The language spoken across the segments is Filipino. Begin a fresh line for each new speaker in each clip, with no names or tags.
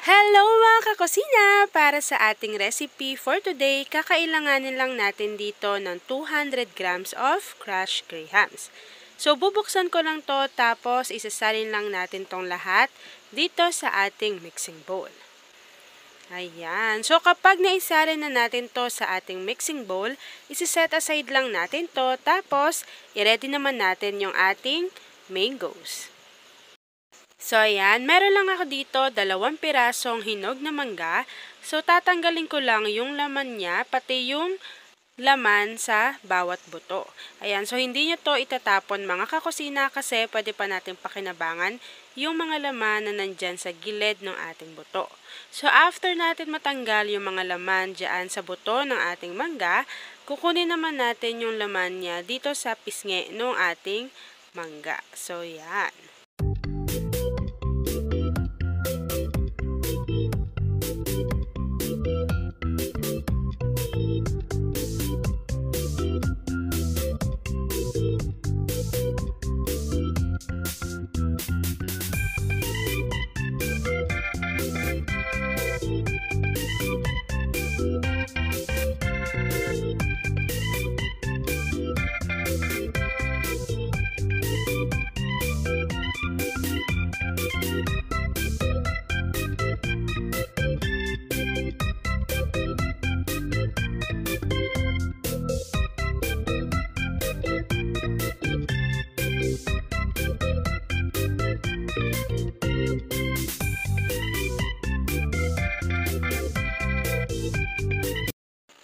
Hello mga kakusina! Para sa ating recipe for today, kakailanganin lang natin dito ng 200 grams of crushed grahams. So bubuksan ko lang to tapos isasalin lang natin tong lahat dito sa ating mixing bowl. Ayan. So kapag naisalin na natin to sa ating mixing bowl, isi-set aside lang natin to tapos i-ready naman natin yung ating mangoes. So, ayan. Meron lang ako dito dalawang pirasong hinog na mangga. So, tatanggalin ko lang yung laman niya, pati yung laman sa bawat buto. Ayan. So, hindi nyo to itatapon mga kakusina kasi pwede pa natin pakinabangan yung mga laman na nandyan sa gilid ng ating buto. So, after natin matanggal yung mga laman dyan sa buto ng ating mangga, kukunin naman natin yung laman niya dito sa pisngi ng ating mangga. So, yan.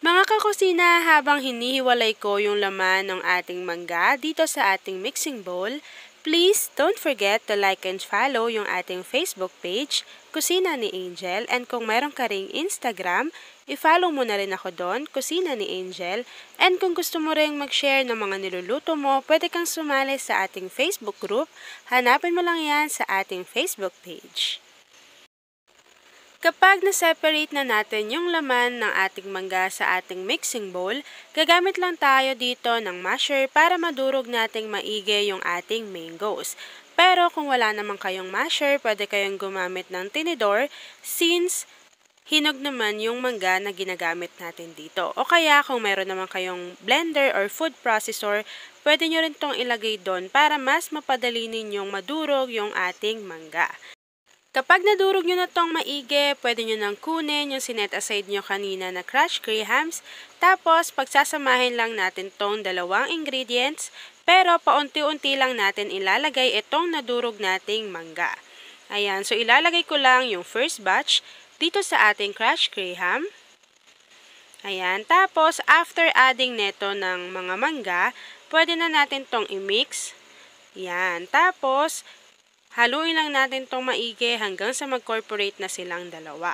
Mga kakusina, habang hinihiwalay ko yung laman ng ating mangga dito sa ating mixing bowl, please don't forget to like and follow yung ating Facebook page, Kusina ni Angel, and kung meron ka ring Instagram, i-follow mo na rin ako doon, Kusina ni Angel, and kung gusto mo ring mag-share ng mga niluluto mo, pwede kang sumali sa ating Facebook group, hanapin mo lang yan sa ating Facebook page. Kapag na-separate na natin yung laman ng ating mangga sa ating mixing bowl, gagamit lang tayo dito ng masher para madurog nating maigi yung ating mangoes. Pero kung wala naman kayong masher, pwede kayong gumamit ng tinidor since hinog naman yung mangga na ginagamit natin dito. O kaya kung meron naman kayong blender or food processor, pwede nyo rin tong ilagay doon para mas mapadali ninyong madurog yung ating mangga. Kapag nadurog nyo na tong maigi, pwede nyo nang kunin yung sinet aside nyo kanina na crushed grahams. Tapos, pagsasamahin lang natin tong dalawang ingredients, pero paunti-unti lang natin ilalagay itong nadurog nating mangga. Ayan, so ilalagay ko lang yung first batch dito sa ating crushed graham. Ayan, tapos after adding neto ng mga mangga, pwede na natin tong i-mix. Ayan, tapos Haluin lang natin itong maigi hanggang sa mag-corporate na silang dalawa.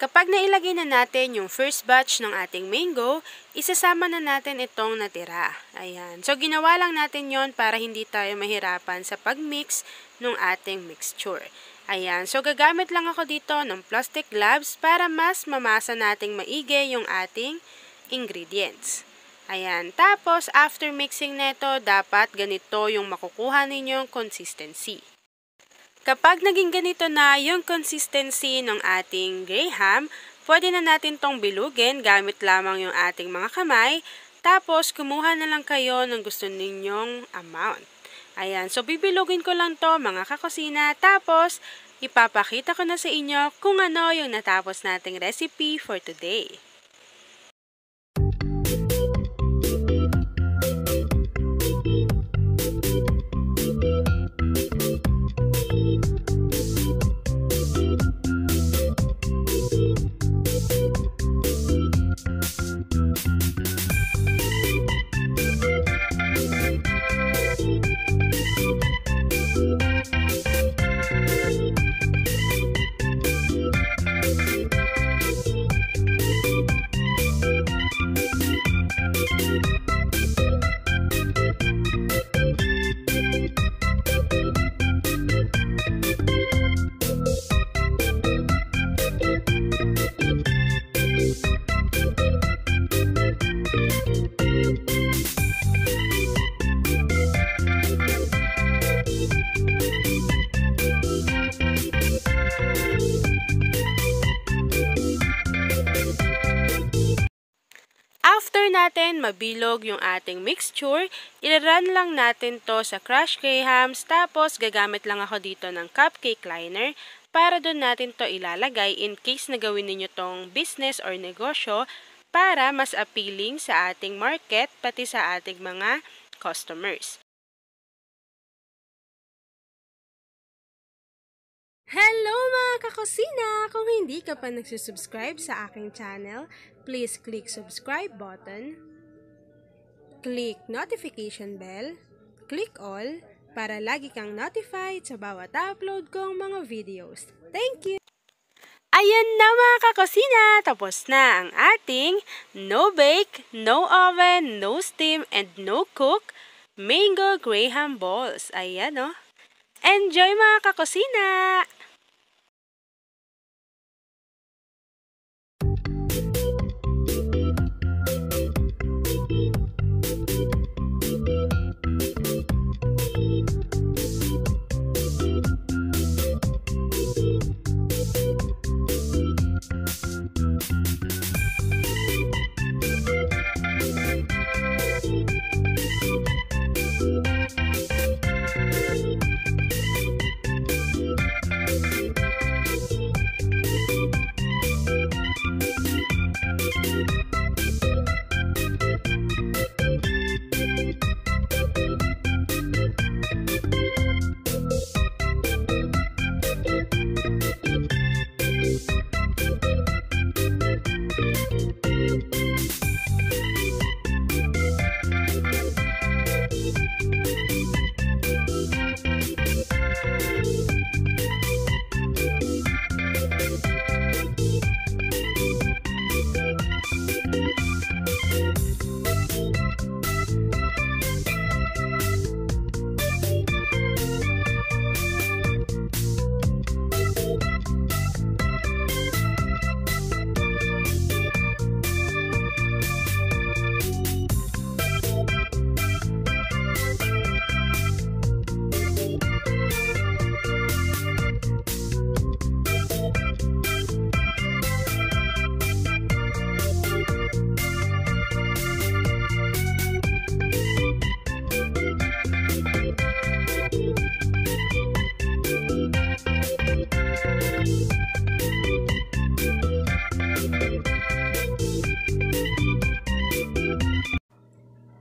Kapag nailagay na natin yung first batch ng ating mango, isasama na natin itong natira. Ayan. So, ginawa lang natin yon para hindi tayo mahirapan sa pag-mix ng ating mixture. Ayan. So, gagamit lang ako dito ng plastic gloves para mas mamasa nating maigi yung ating ingredients. Ayan. Tapos, after mixing neto, dapat ganito yung makukuha ninyong consistency. Kapag naging ganito na yung consistency ng ating graham, pwede na natin tong bilugin gamit lamang yung ating mga kamay. Tapos, kumuha na lang kayo ng gusto ninyong amount. Ayan. So, bibilugin ko lang to mga kakusina. Tapos, ipapakita ko na sa inyo kung ano yung natapos nating recipe for today. Natin mabilog yung ating mixture, i-run lang natin to sa Crush Grahams tapos gagamit lang ako dito ng cupcake liner para doon natin to ilalagay in case na gawin ninyo tong business or negosyo para mas appealing sa ating market pati sa ating mga customers. Hello mga kakusina! Kung hindi ka pa nagsusubscribe sa aking channel, please click subscribe button, click notification bell, click all, para lagi kang notified sa bawat upload kong mga videos. Thank you! Ayan na mga kakusina! Tapos na ang ating no bake, no oven, no steam, and no cook mango graham balls. Ayan o. Oh. Enjoy mga kakusina!